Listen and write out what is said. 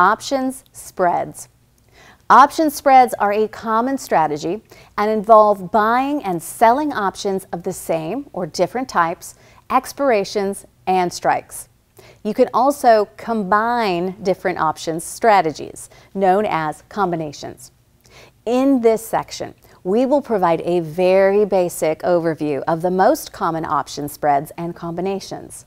options spreads. Option spreads are a common strategy and involve buying and selling options of the same or different types, expirations, and strikes. You can also combine different options strategies, known as combinations. In this section, we will provide a very basic overview of the most common option spreads and combinations.